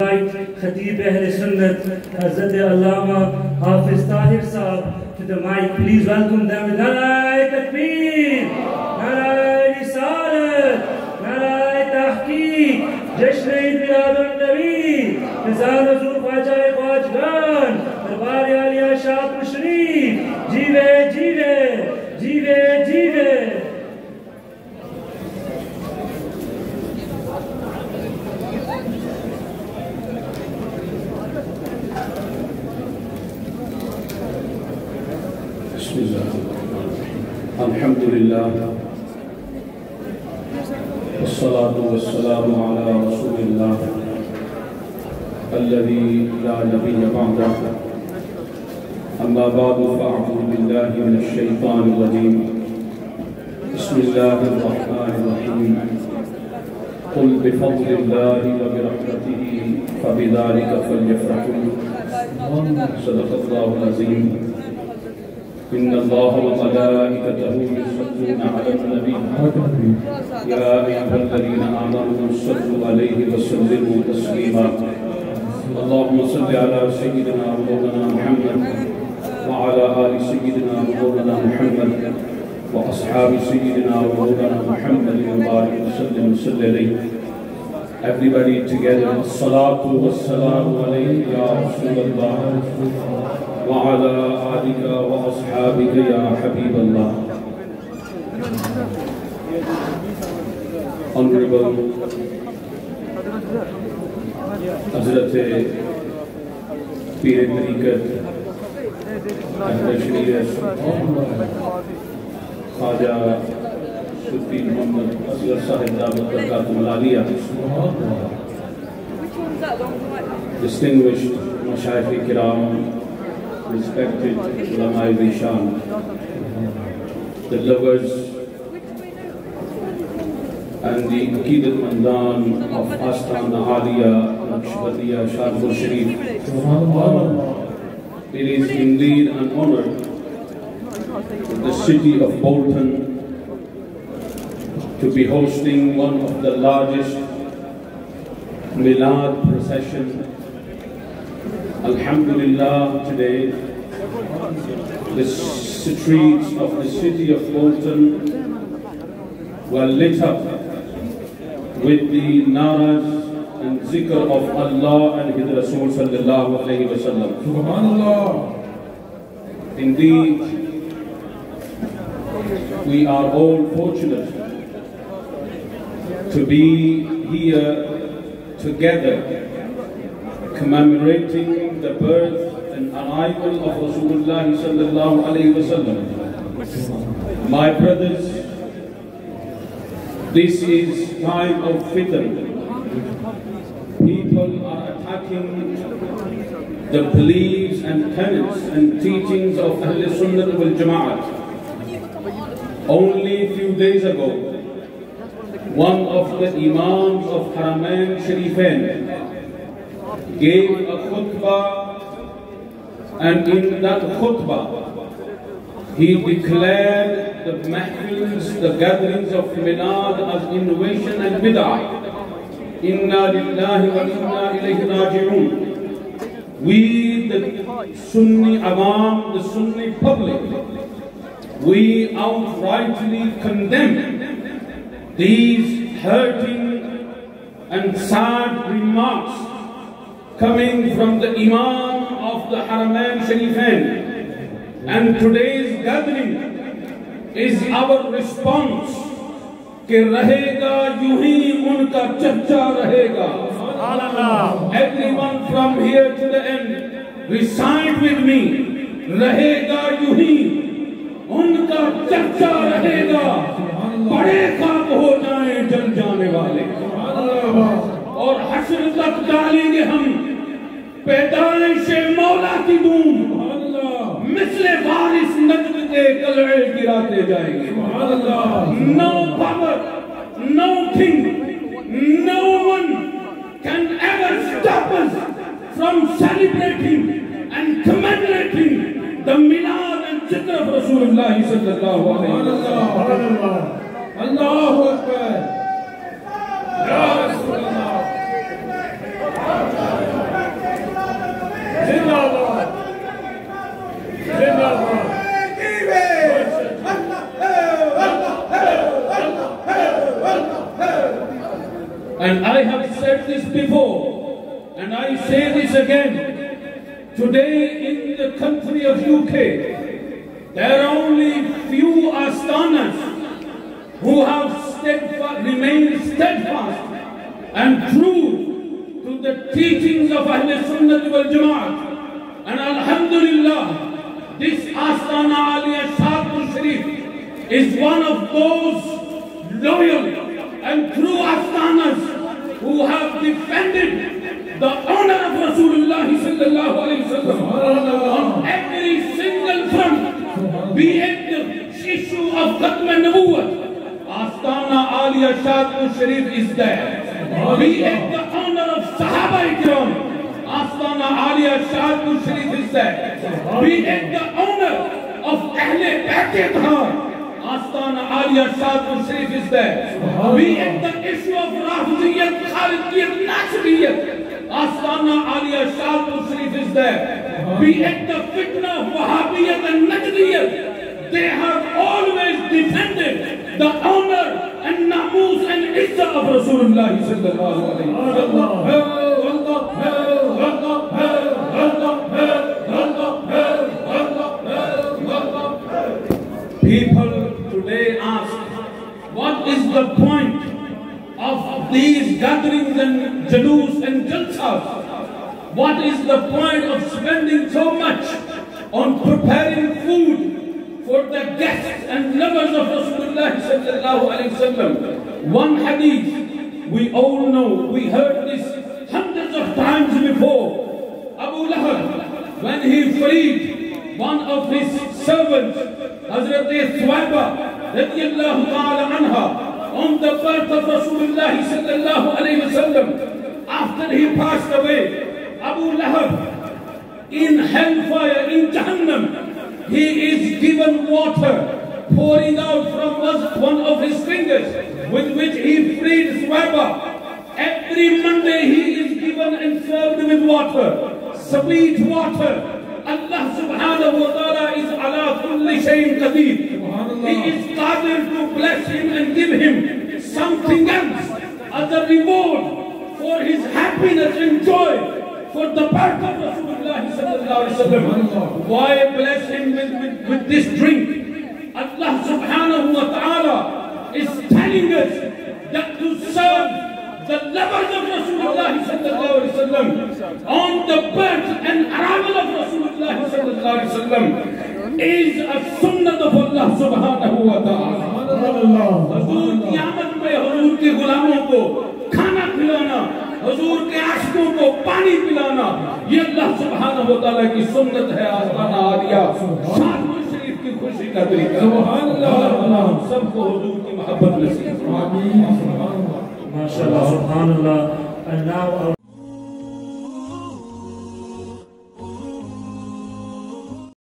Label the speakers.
Speaker 1: خطیب اہل سنت حضرت علامہ حافظ طاہر صاحب to the mic. Please welcome them with Narai Takbir, Narai Risalat, Narai Tahqiq, جشن انقلاب النبی نظام حضور خواجہ خواجگان دربار علیہ
Speaker 2: شاہ مشری الحمد لله والصلاة والسلام على رسول الله الذي لا نبي بعده أما بعد فأعوذ بالله من الشيطان الرجيم بسم الله الرحمن الرحيم قل بفضل الله وبرحمته فبذلك فليفرحوا۔ صدق الله العظيم إن الله وملائكته يصلون على النبي. يا أيها الذين آمنوا صلوا عليه وسلموا تسليما. اللهم صل على سيدنا ومولانا محمد وعلى آل سيدنا ومولانا محمد وأصحاب سيدنا ومولانا محمد وبارك وسلم وسلم. عليه everybody together salatu wassalamu alayhi ya rasul allah wa ala alika wa ashabika ya habib allah honorable حضرت پیر طریقت خواجہ Asghar Sahib Damat Barkatul Aliyah Distinguished Mashayikh Kiram respected Ulama Vishan, the lovers and the Aqidat Mandan of Astana Aliya, Naqshbadiya, Shadpur Sharif. It is indeed an honor for the city of Bolton to be hosting one of the largest Milad procession Alhamdulillah, today the streets of the city of Bolton were lit up with the naras and zikr of Allah and His Rasul sallallahu alayhi wa sallam. Indeed, we are all fortunate to be here together commemorating the birth and arrival of Rasulullah sallallahu alayhi wasallam. My brothers, this is time of fitr. People are attacking the beliefs and tenets and teachings of Ahl Sunnah wal Jama'at. Only a few days ago, one of the Imams of Haramain Sharifain gave a khutbah and in that khutbah he declared the mahfils, the gatherings of Milad as innovation and bid'ah. Inna lillahi wa inna ilayhi raji'un. We, the Sunni Awam, the Sunni public, we outrightly condemn these hurting and sad remarks coming from the Imam of the Haramain Sharifain. And today's gathering is our response कि रहेगा यूं ही उनका चर्चा रहेगा Everyone from here to the end, recite with me. रहेगा यूं ही ان کا چرچا رہے گا۔ بڑے کام ہو جائیں جل جانے والے۔ اور حشر تک ڈالیں گے ہم پیدائش مولا کی دون مثل وارث نجد کے کلڑے گراتے جائیں گے۔ No power, nothing, no one can ever stop us celebrating celebrating commemorating commemorating the جناب رسول اللہ صلی اللہ علیہ وسلم اللہ اکبر یا
Speaker 1: رسول اللہ
Speaker 2: And I have said this before, and I say this again, today in the country of UK, there are only few Astanas who have steadfast, remained steadfast and true to the teachings of Ahl Sunnah wal Jamaat. And Alhamdulillah, this Astana Aliyah Shadpur Sharif is one of those loyal and true Astanas who have defended the honor of Rasulullah sallallahu alayhi wasallam on every ختم نبوت، آستانہ آلیہ شاہد شریف اس دے۔ Be اتخان طرف صحابہ اکرام، آستانہ آلیہ شاہد شریف اس دے۔ Be اتخان طرف اہل بیٹی اتخان آستان آلیہ شاہد و شریف اس دے۔ بھی ایک در ایشو آف رافضیت خالقیت ناشریت آستان آلیہ شاہد و شریف اس دے۔ بھی ایک در فتنہ وحابیت نجدیت they have always namus and izzah of Rasulullah sallallahu alayhi wa People today ask, what is the point of these gatherings and jalus and jalsas? What is the point of spending so much on preparing food for the guests and lovers of Rasulullah sallallahu alaihi wasallam? One hadith we all know, we heard this hundreds of times before. Abu Lahab, when he freed one of his servants, Hazrat Thwaiba radiallahu ta'ala anha, on the birth of Rasulullah sallallahu alayhi wasallam, after he passed away, Abu Lahab, in hellfire, in Jahannam, he is given water pouring out from one of his fingers with which he freed Swaba. Every Monday he is given and served with water, sweet water. Allah subhanahu wa ta'ala is ala kulli shayin qadeer. He is qadir to bless him and give him something else as a reward for his happiness and joy for the birth of Rasulullah sallallahu alaihi wasallam. Why bless him with, with, with this drink? Allah subhanahu wa ta'ala is telling us that to serve the lovers of Rasulullah on the birth and arrival of Rasulullah is a sunnah of Allah subhanahu wa ta'ala. حضور قیامت پہ حضور کے غلاموں کو کھانا کھلانا حضور کے عاشقوں کو پانی پلانا یہ اللہ سبحانہ ہوتا لگ کی سنت ہے کی خوشی کا طریقہ سبحان اللہ۔ ہم سب کو حضور کی محبت نصیب اللہ۔ ماشاءاللہ۔
Speaker 1: سبحان اللہ۔ And